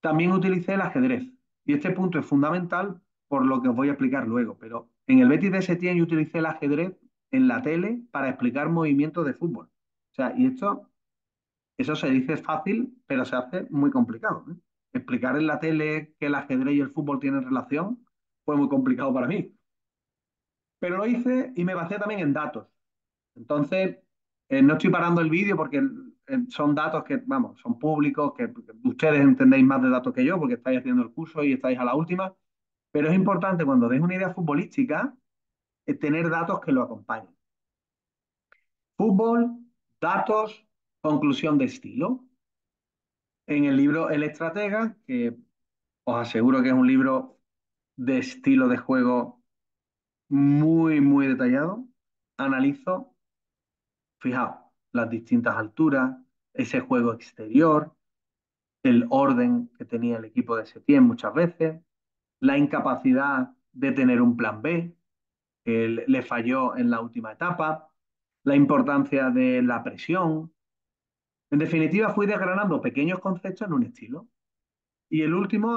también utilicé el ajedrez. Y este punto es fundamental por lo que os voy a explicar luego. Pero en el Betis de Setién yo utilicé el ajedrez en la tele para explicar movimientos de fútbol. O sea, y esto, eso se dice fácil, pero se hace muy complicado. ¿eh? Explicar en la tele que el ajedrez y el fútbol tienen relación fue muy complicado para mí. Pero lo hice y me basé también en datos. Entonces, eh, no estoy parando el vídeo porque eh, son datos que, vamos, son públicos, que, ustedes entendéis más de datos que yo porque estáis haciendo el curso y estáis a la última. Pero es importante cuando deis una idea futbolística eh, tener datos que lo acompañen. Fútbol, datos, conclusión de estilo. En el libro El Estratega, que os aseguro que es un libro de estilo de juego muy, muy detallado, analizo, fijaos, las distintas alturas, ese juego exterior, el orden que tenía el equipo de Setién muchas veces, la incapacidad de tener un plan B, que le falló en la última etapa, la importancia de la presión. En definitiva, fui desgranando pequeños conceptos en un estilo. Y el último